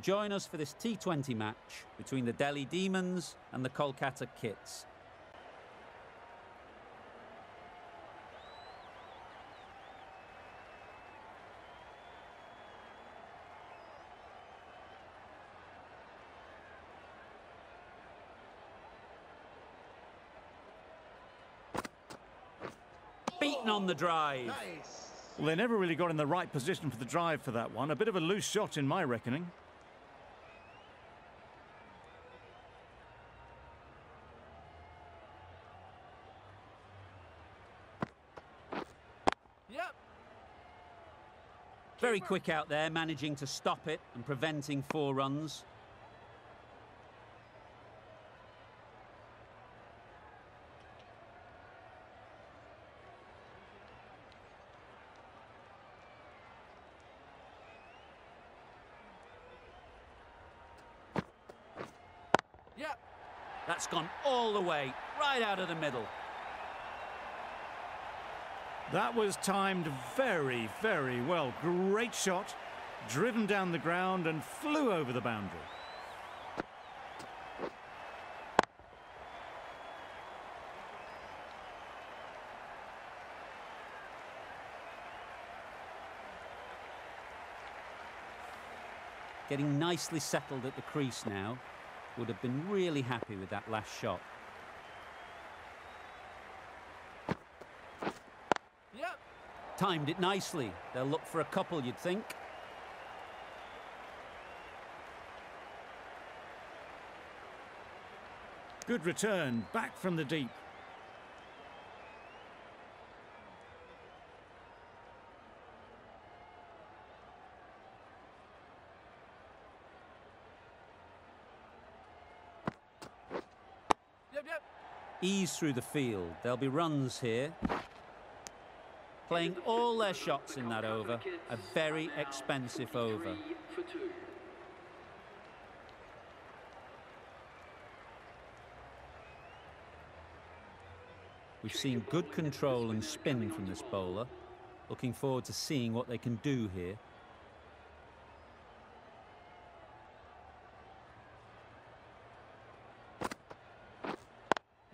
join us for this T20 match between the Delhi Demons and the Kolkata Kits. Beaten on the drive. Nice. Well, they never really got in the right position for the drive for that one. A bit of a loose shot in my reckoning. Yep. Very quick out there, managing to stop it and preventing four runs. Yep. That's gone all the way, right out of the middle. That was timed very, very well. Great shot. Driven down the ground and flew over the boundary. Getting nicely settled at the crease now. Would have been really happy with that last shot. Yep. Timed it nicely. They'll look for a couple, you'd think. Good return, back from the deep. Yep. Yep. Ease through the field. There'll be runs here. Playing all their shots in that over. A very expensive over. We've seen good control and spin from this bowler. Looking forward to seeing what they can do here.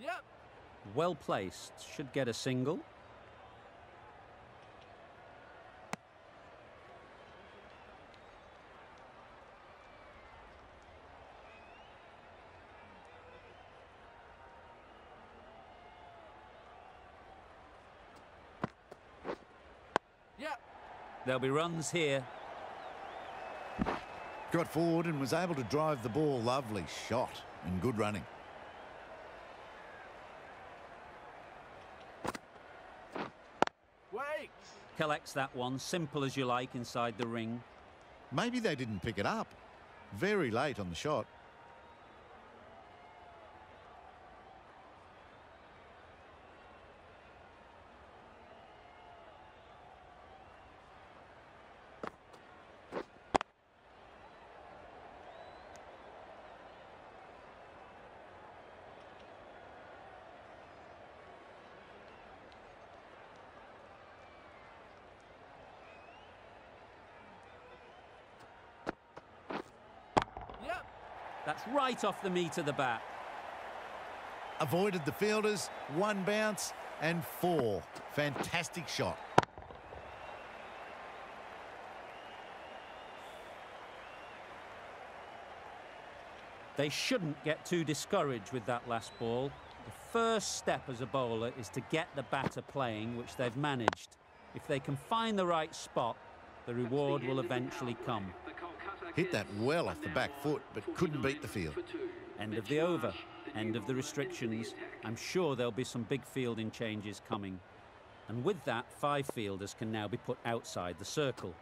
Yep. Well placed. Should get a single. Yep. There'll be runs here. Got forward and was able to drive the ball. Lovely shot and good running. Collects that one. Simple as you like inside the ring. Maybe they didn't pick it up. Very late on the shot. Yep. That's right off the meat of the bat. Avoided the fielders, one bounce and four. Fantastic shot. They shouldn't get too discouraged with that last ball. The first step as a bowler is to get the batter playing, which they've managed. If they can find the right spot, the reward will eventually come. Hit that well off the back foot, but couldn't beat the field. End of the over, end of the restrictions. I'm sure there'll be some big fielding changes coming. And with that, five fielders can now be put outside the circle.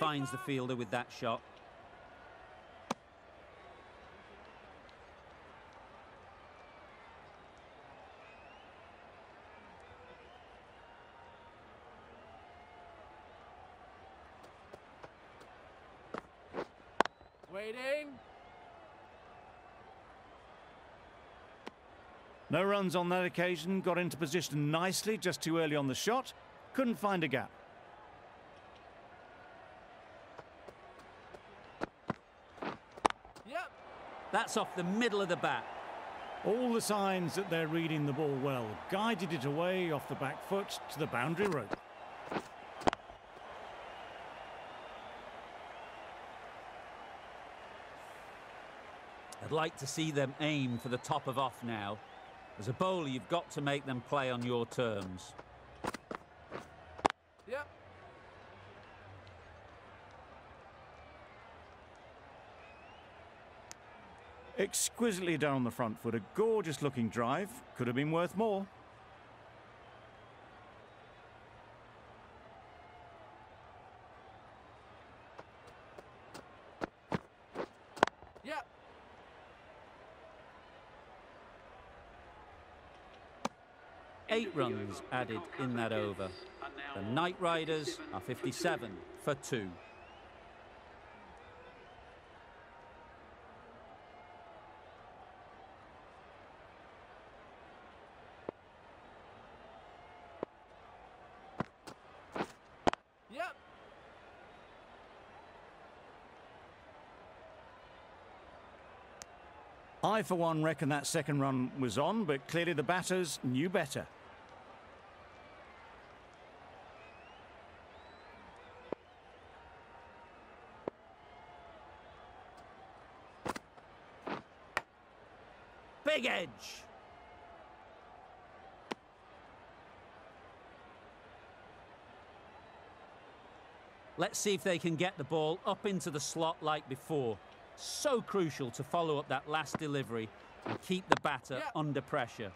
finds the fielder with that shot. Waiting. No runs on that occasion, got into position nicely just too early on the shot, couldn't find a gap. That's off the middle of the bat. All the signs that they're reading the ball well, guided it away off the back foot to the boundary rope. I'd like to see them aim for the top of off now. As a bowler, you've got to make them play on your terms. Yep. Exquisitely done on the front foot, a gorgeous looking drive, could have been worth more. Eight runs added in that over. The Knight Riders are 57 for two. Yep. I, for one, reckon that second run was on, but clearly the batters knew better. Big edge. Let's see if they can get the ball up into the slot like before. So crucial to follow up that last delivery and keep the batter Yeah. under pressure.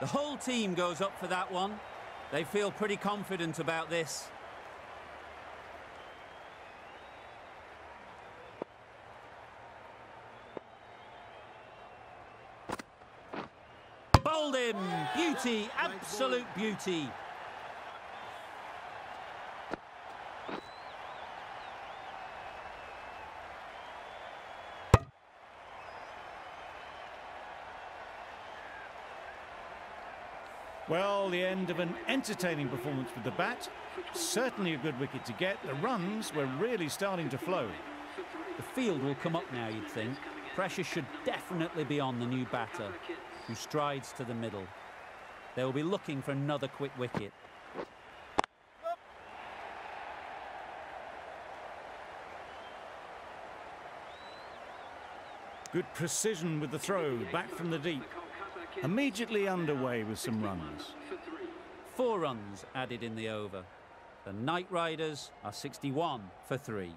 The whole team goes up for that one. They feel pretty confident about this. Bowled him! Beauty, absolute beauty. Well, the end of an entertaining performance with the bat. Certainly a good wicket to get. The runs were really starting to flow. The field will come up now, you'd think. Pressure should definitely be on the new batter, who strides to the middle. They will be looking for another quick wicket. Good precision with the throw, back from the deep. Immediately underway with some runs. Four runs added in the over. The Knight Riders are 61 for three.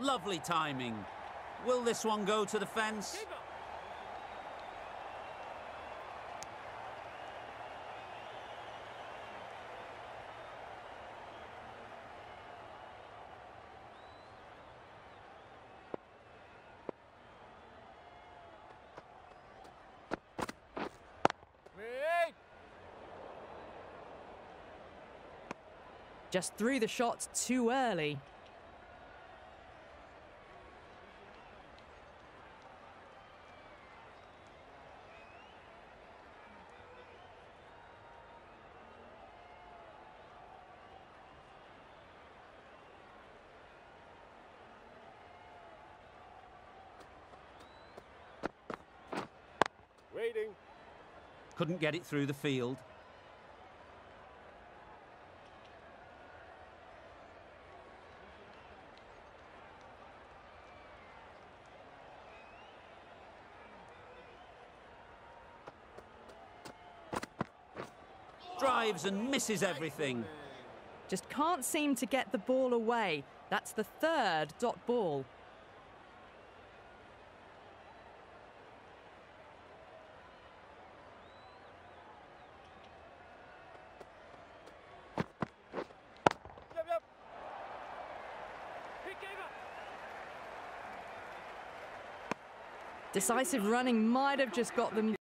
Lovely timing. Will this one go to the fence? Keep up. Wait. Just threw the shots too early. Waiting. Couldn't get it through the field. Drives and misses everything. Just can't seem to get the ball away. That's the third dot ball. Decisive running might have just got them